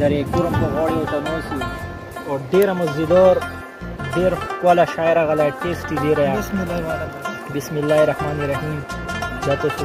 درې کورم په غوړې او تنوسي او ډېره مزیدار ډېر ښکلی شاعر غلی ټیسټي ډېر بسم الله الرحمن الرحیم دا تاسو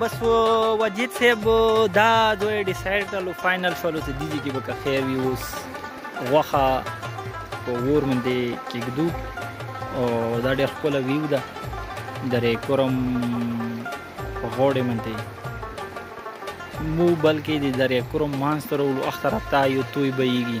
بس وجید صاحب دا دوی ډیسایډ کړلو فائنل شولو چې دیږي کې به که خیر وي اوس غوښه په ور باندې کېږدو او دا ډېر ښکلی ویو ده د ریکورم په غوړې باندې مو بلکې د ریکورم مانځ ته راولو اخ طرف ته یو توی بهیږي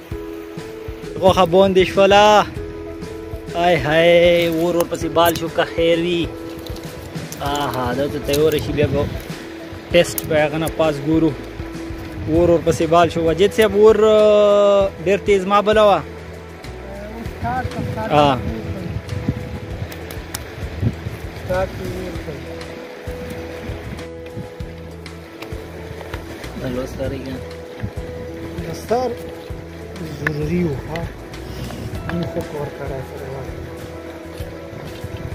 غوخه بوندې شولا آی هاي ور ور پسې بال شو که خیر وي آها دا ته تیور شي بیا به ټیسټ په هغه نه پاس ګورو ور ور پسې بال شو وجد صاحب ور ډېر تیز ما بلوا ها الو ستاره ګان ستار ضروري و ها موږ خو کور کړه سره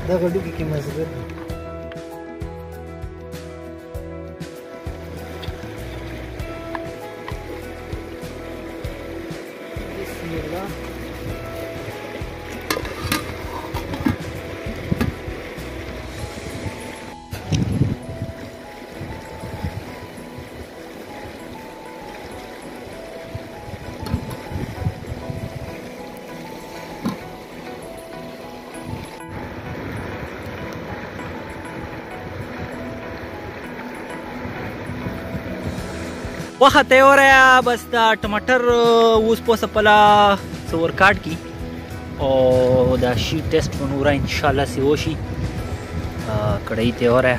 دا غلو کې مزګر وخت یې وریا بس دا ټماټر اوس په سپلا څور کاټ کی او دا شي ټیسټ په نور ان شاء الله سی وشي کړی ته وره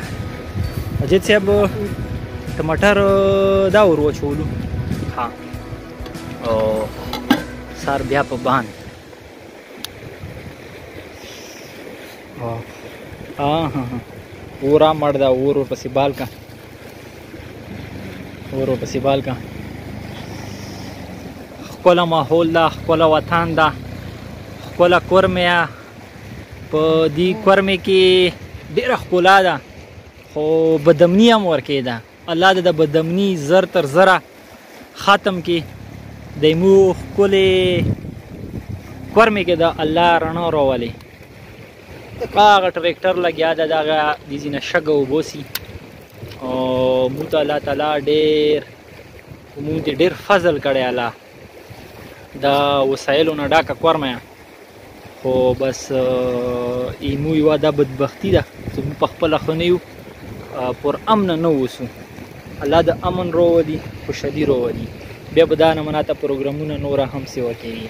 اجیت صاحب ټماټر دا ور وچولو ها او سار بیا په بان ها ها ها اورا مړ دا اور ور پسې بال کا ورو پسې بال کا خپل ماحول دا خپل وطن دا خپل کورمیا په دې کورمې کې ډېره ښکلا ده خو بدمنی هم ورکې ده الله د بدمنی زر تر زره ختم کې د مو خپل کورمې کې د الله رڼا راولي هغه ټریکټر لګیا ده دغه د ځینه شګه وبوسي او مو ته الله تعالی ډیر مو ته ډیر فضل کړی الله دا وسایلو نه ډاکه کورمه خو بس ایمو یو دا بدبختی ده چې په خپل خنیو پر امن نه وسو الله د امن روولي خوشحالي روولي بیا به دا نه مناته پروګرامونه نور هم سیوا کوي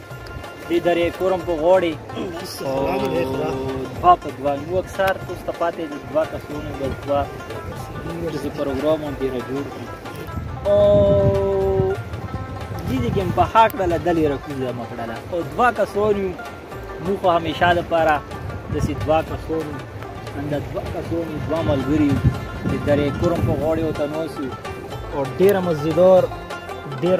دې درې کورم په غوړې او دوا په دوا نو اکثر تاسو ته پاتې د دوا کسونه د دوا د پروګرام هم ډېر جوړ دي او دې دې کې په حق له دلې رکوزه مکړه او دوا کسونه مو خو همیشه لپاره د سي دوا کسونه اند دوا کسونه دوا ملګری د درې کورم په غوړې او تنوسو او ډېر مزیدار ډېر